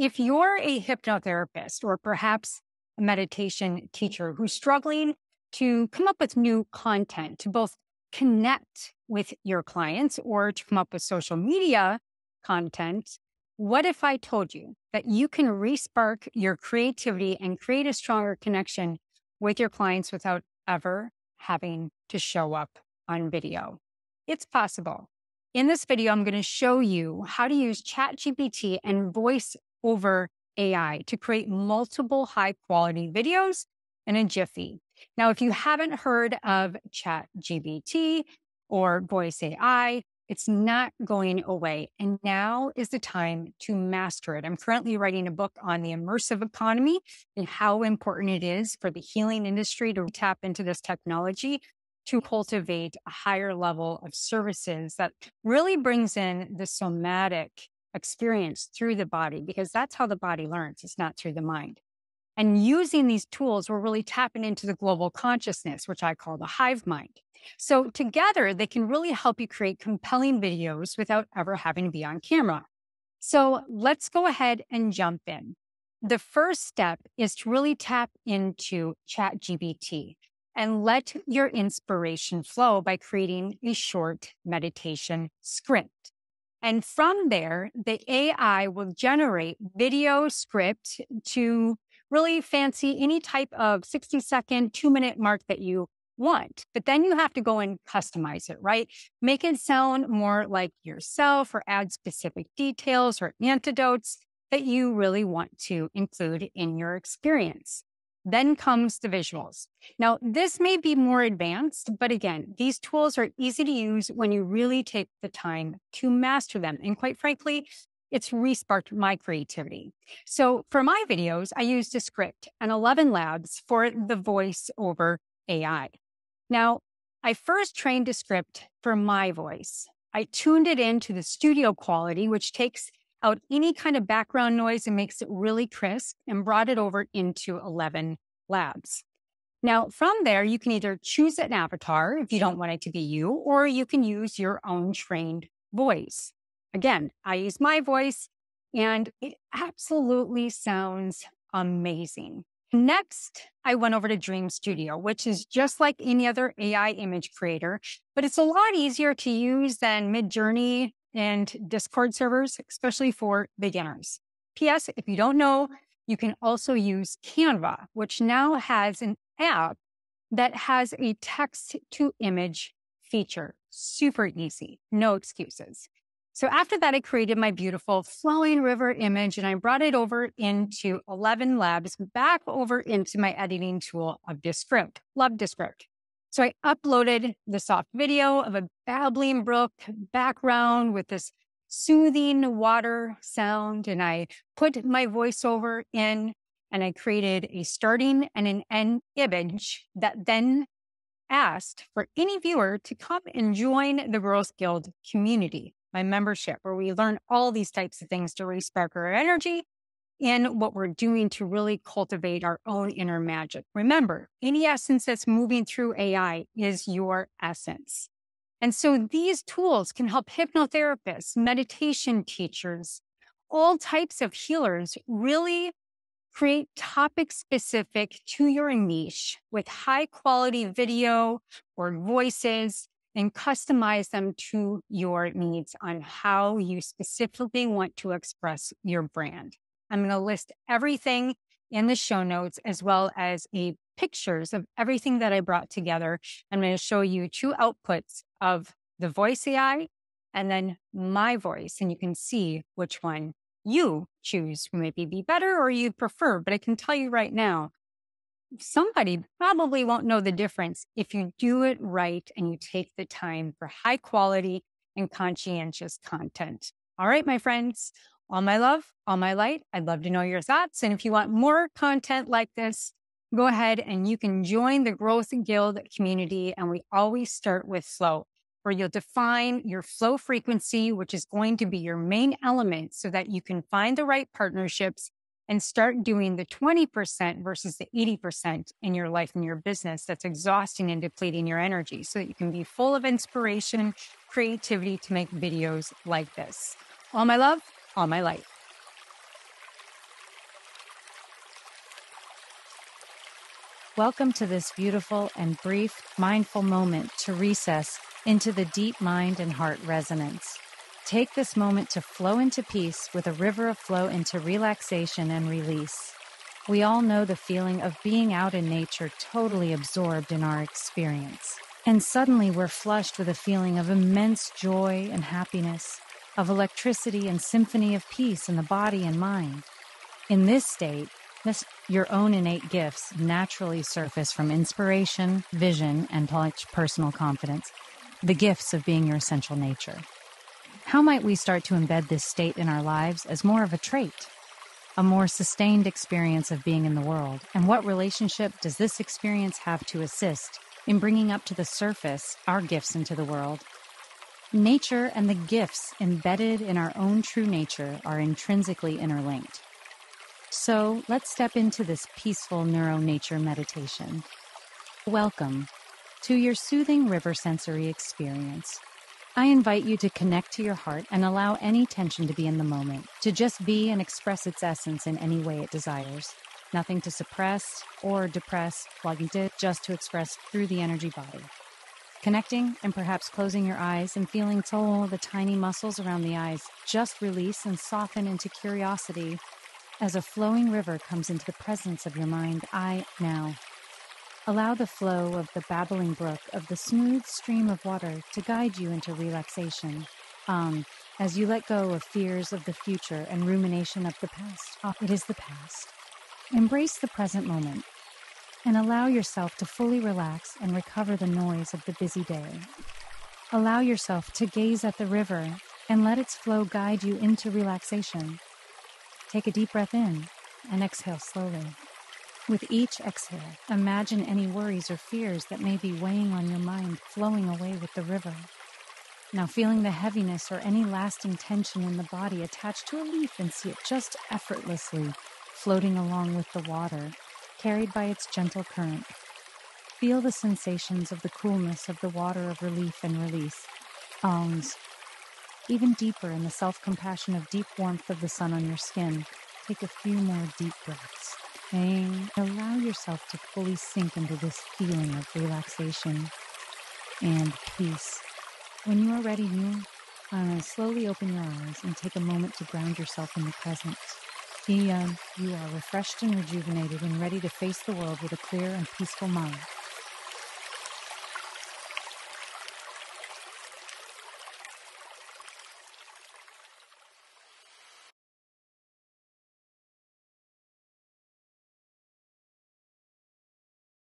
if you're a hypnotherapist or perhaps a meditation teacher who's struggling to come up with new content to both connect with your clients or to come up with social media content, what if I told you that you can respark your creativity and create a stronger connection with your clients without ever having to show up on video? It's possible. In this video, I'm going to show you how to use ChatGPT and voice over AI to create multiple high quality videos in a jiffy. Now, if you haven't heard of ChatGPT or Voice AI, it's not going away. And now is the time to master it. I'm currently writing a book on the immersive economy and how important it is for the healing industry to tap into this technology to cultivate a higher level of services that really brings in the somatic experience through the body, because that's how the body learns. It's not through the mind. And using these tools, we're really tapping into the global consciousness, which I call the hive mind. So together, they can really help you create compelling videos without ever having to be on camera. So let's go ahead and jump in. The first step is to really tap into ChatGPT and let your inspiration flow by creating a short meditation script. And from there, the AI will generate video script to really fancy any type of 60 second, two minute mark that you want. But then you have to go and customize it, right? Make it sound more like yourself or add specific details or antidotes that you really want to include in your experience. Then comes the visuals. Now, this may be more advanced, but again, these tools are easy to use when you really take the time to master them. And quite frankly, it's resparked my creativity. So for my videos, I used a script and ElevenLabs for the voice over AI. Now, I first trained a script for my voice. I tuned it into the studio quality, which takes out any kind of background noise and makes it really crisp and brought it over into 11 labs. Now, from there, you can either choose an avatar if you don't want it to be you, or you can use your own trained voice. Again, I use my voice and it absolutely sounds amazing. Next, I went over to Dream Studio, which is just like any other AI image creator, but it's a lot easier to use than Midjourney and Discord servers, especially for beginners. P.S. If you don't know, you can also use Canva, which now has an app that has a text to image feature. Super easy, no excuses. So after that, I created my beautiful flowing river image and I brought it over into ElevenLabs back over into my editing tool of Descript. Love Descript. So I uploaded the soft video of a babbling brook background with this soothing water sound. And I put my voiceover in and I created a starting and an end image that then asked for any viewer to come and join the Growth Guild community, my membership, where we learn all these types of things to respark our energy in what we're doing to really cultivate our own inner magic. Remember, any essence that's moving through AI is your essence. And so these tools can help hypnotherapists, meditation teachers, all types of healers really create topic specific to your niche with high quality video or voices and customize them to your needs on how you specifically want to express your brand. I'm going to list everything in the show notes as well as a pictures of everything that I brought together. I'm going to show you two outputs of the voice AI and then my voice. And you can see which one you choose maybe be better or you prefer. But I can tell you right now, somebody probably won't know the difference if you do it right and you take the time for high quality and conscientious content. All right, my friends, all my love, all my light. I'd love to know your thoughts. And if you want more content like this, go ahead and you can join the Growth Guild community. And we always start with flow, where you'll define your flow frequency, which is going to be your main element so that you can find the right partnerships and start doing the 20% versus the 80% in your life and your business that's exhausting and depleting your energy so that you can be full of inspiration, creativity to make videos like this. All my love, all my life. Welcome to this beautiful and brief mindful moment to recess into the deep mind and heart resonance. Take this moment to flow into peace with a river of flow into relaxation and release. We all know the feeling of being out in nature totally absorbed in our experience. And suddenly we're flushed with a feeling of immense joy and happiness of electricity and symphony of peace in the body and mind. In this state, this, your own innate gifts naturally surface from inspiration, vision, and personal confidence, the gifts of being your essential nature. How might we start to embed this state in our lives as more of a trait, a more sustained experience of being in the world? And what relationship does this experience have to assist in bringing up to the surface our gifts into the world? Nature and the gifts embedded in our own true nature are intrinsically interlinked. So let's step into this peaceful neuro nature meditation. Welcome to your soothing river sensory experience. I invite you to connect to your heart and allow any tension to be in the moment, to just be and express its essence in any way it desires. Nothing to suppress or depress, it just to express through the energy body. Connecting and perhaps closing your eyes and feeling all the tiny muscles around the eyes just release and soften into curiosity as a flowing river comes into the presence of your mind, I now. Allow the flow of the babbling brook, of the smooth stream of water, to guide you into relaxation. Um, as you let go of fears of the future and rumination of the past. Oh, it is the past. Embrace the present moment and allow yourself to fully relax and recover the noise of the busy day. Allow yourself to gaze at the river and let its flow guide you into relaxation. Take a deep breath in and exhale slowly. With each exhale, imagine any worries or fears that may be weighing on your mind flowing away with the river. Now, feeling the heaviness or any lasting tension in the body attached to a leaf and see it just effortlessly floating along with the water, carried by its gentle current. Feel the sensations of the coolness of the water of relief and release. Alms, even deeper in the self compassion of deep warmth of the sun on your skin, take a few more deep breaths. And allow yourself to fully sink into this feeling of relaxation and peace. When you are ready, you uh, slowly open your eyes and take a moment to ground yourself in the present. Be, uh, you are refreshed and rejuvenated and ready to face the world with a clear and peaceful mind.